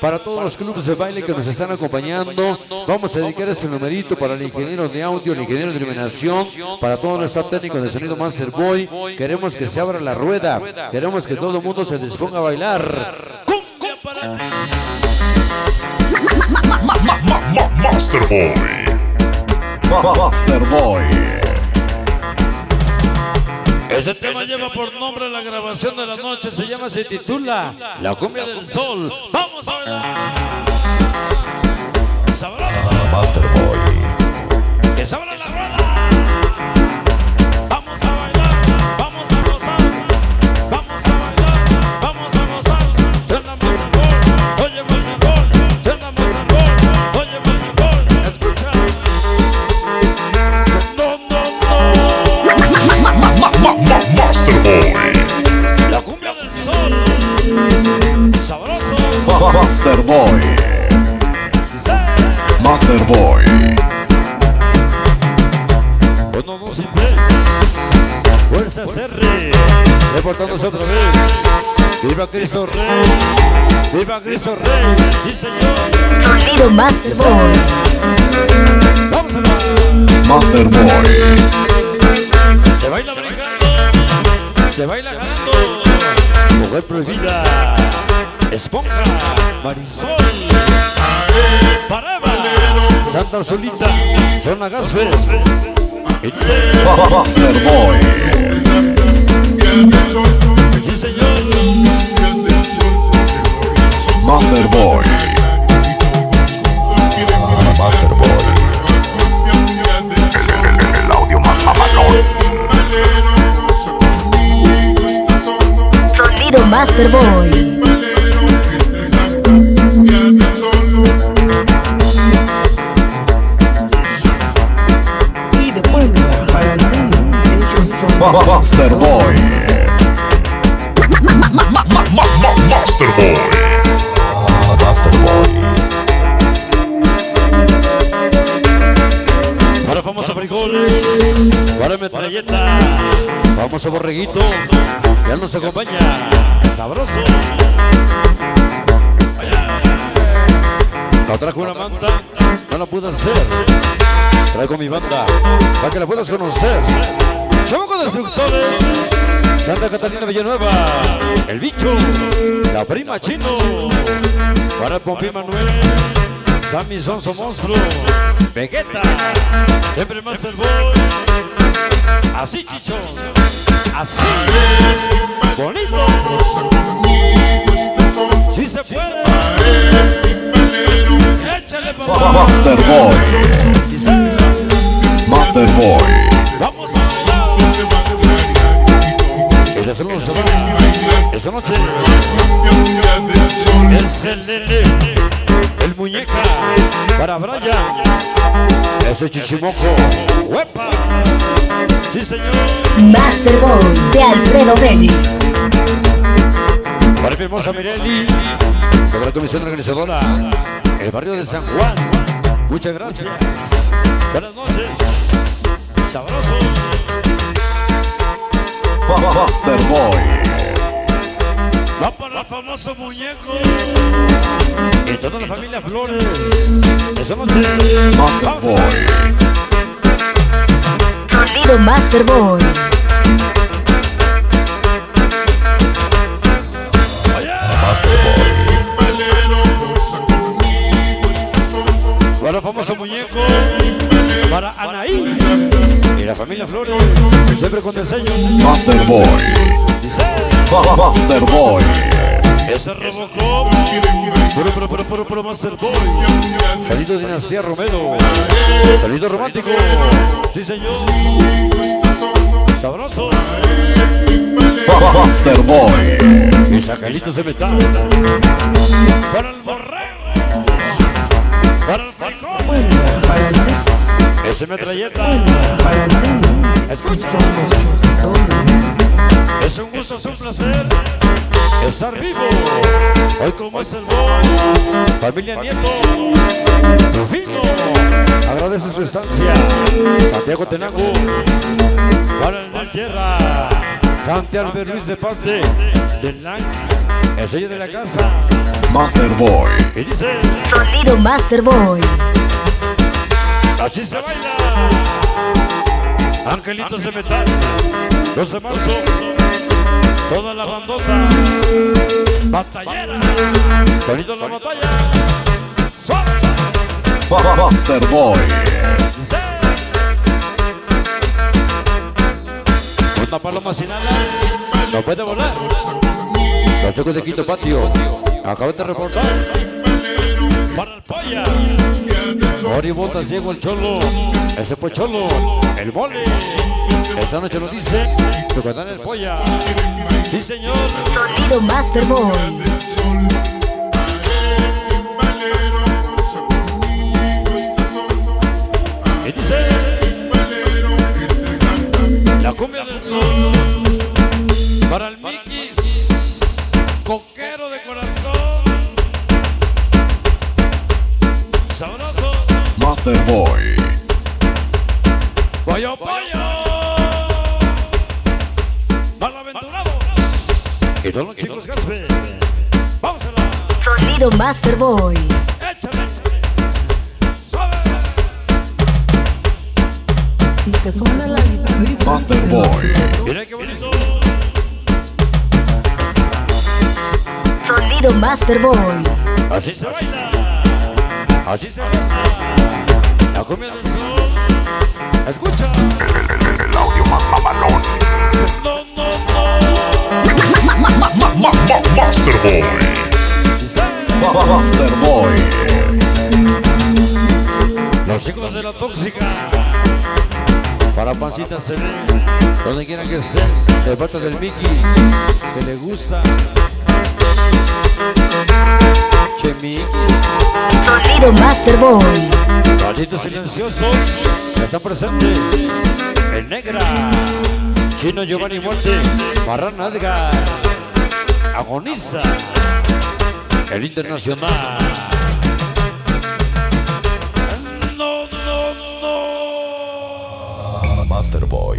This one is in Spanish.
para todos los clubes de baile que nos están acompañando. Vamos a dedicar este numerito para el ingeniero de audio, el ingeniero de iluminación, para todos los técnicos de sonido Master Boy. Queremos que se abra la rueda. Queremos que todo el mundo se disponga a bailar. Cumbia para ti. Master Boy. Master Boy. Ese tema lleva por nombre la grabación de la noche, se llama, se titula La cumbia del sol. Vamos a Master Boy. que Master Boy. Master Boy. Uno, dos y tres. Fuerza Cerri. Reportándose otra vez. Viva Cristo Rey. Viva Cristo Rey. Sí, señor. Sonido Master Boy. Vamos a. Master Boy. Se baila brincando. Se baila ganando. Mujer prohibida. Esponja. Marisol. Pareva. Santa Ursulita. Zona Gasper. Master Boy. Sí, señor. Master Boy. Master Boy. El audio más mamalón. Sonido Master Boy. Master Boy. Master Boy. Master Boy. Para famoso frijol, para metralleta, famoso borreguito, ya nos acompaña, sabroso. La trajo una manta, no la pude hacer. Traigo mi banda, para que la puedas conocer. Chamaco Destructores, Santa Catalina Villanueva, El Bicho, La Prima Chino, para Pompi Manuel, Sammy Sonso Monstruo, Vegeta, siempre Master Boy, así chichón, así, bonito, si se puede, échale Master Boy. El muñeca, para Brian, ese chichimoco, huepa, sí señor, Master Boy de Alfredo Vélez. para mi hermosa Mireli, sobre la comisión organizadora, el barrio de San Juan, muchas gracias, buenas noches, sabroso, Master Boy. Va para el famoso muñeco, y toda la familia Flores, esa noche, Master Boy. Sonido Master Boy. Master Boy. Para el famoso muñeco, para Anaí y la familia Flores, siempre con diseño. Master Boy. Master Boy. Ese Robocop, puro, puro, puro, puro, puro Master Boy. Salido Dinastía Romero, salido romántico, sí señor. Sabroso, Master Boy. y sacalitos de metal. Para el borrego, para el fricón, ese metralleta. Escucha. Gusto, es un placer estar vivo. Hoy como es el boy, familia Nieto, Rufino, agradece su estancia. Santiago Tenago, para el Tierra, Santi Albert Luis de Paz de, de Lang, El sello de la casa. Master Boy. Y dice, Sonido Master Boy. así se baila. Angelitos de metal. 12 de marzo. Toda la bandota. Batallera. Sonido de la batalla. Master Boy. Una paloma sin alas. No puede volar. Los chicos de Quinto Patio. Acaban de reportar. Para el polla. Ori Botas, Diego el Cholo. Ese pocholo. El mole. Esta noche lo dice. Canal el polla. Sí, señor. Sonido Master Boy. Y dice La cumbia del sol Master Boy. Pollo, pollo Malaventurados Y todos los chicos Gaspe Vamos a la Sonido Master Boy. Échale, échale Suave Y que suena la guitarrita. Master Boy. Mira qué bonito Sonido Master Boy. Así se baila. Así se baila. La cumbia del sol. Escucha. El audio más mamalón. No, no, no. Ma- ma- ma- Master Boy. Master Boy. Los chicos de la tóxica. Para Pancita CD. Donde quiera que estés. De parte del Mickey. Que le gusta. Sonido Master Boy. Malditos silenciosos. Ya están presentes. El negra. Chino Giovanni Muerte. Marrana Edgar. Agoniza. El internacional. No, no, no. Master Boy.